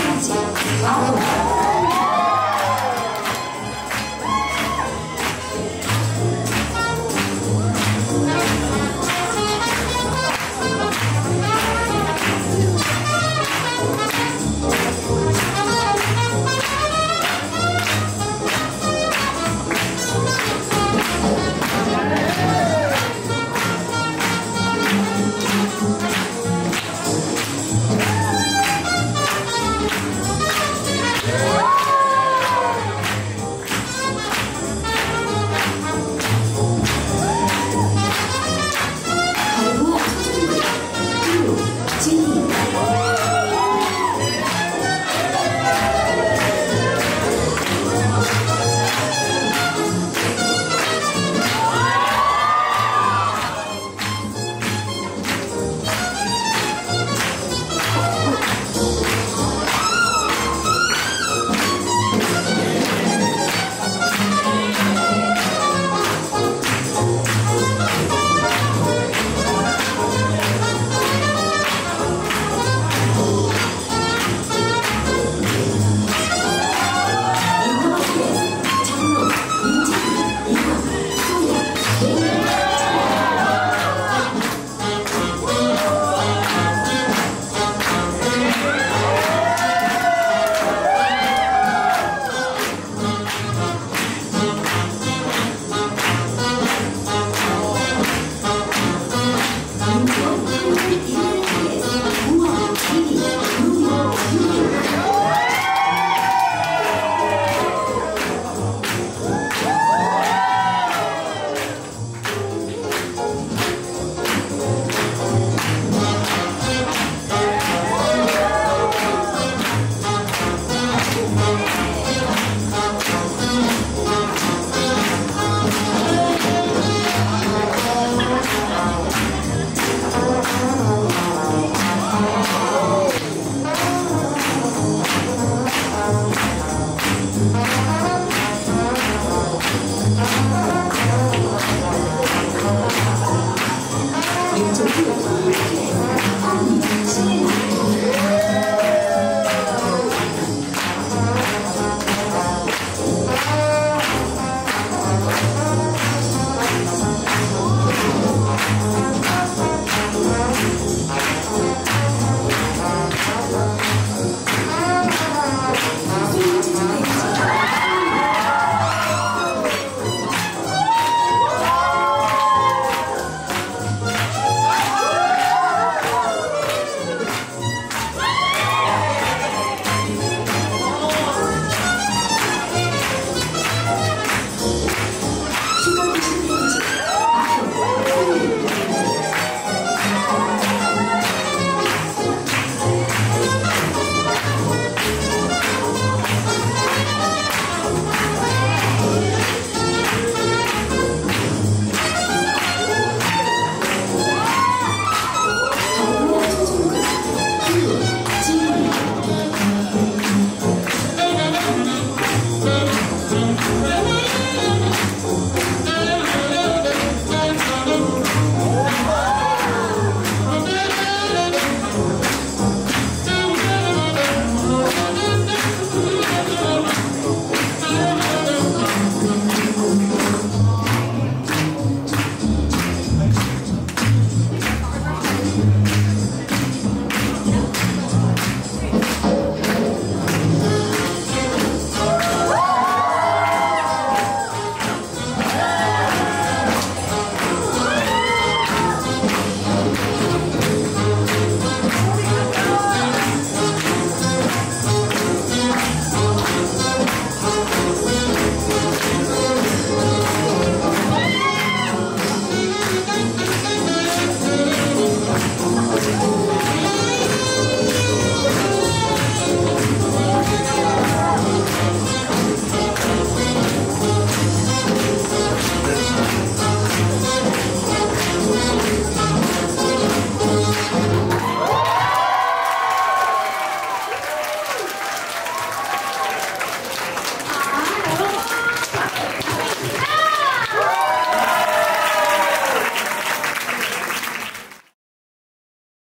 I don't.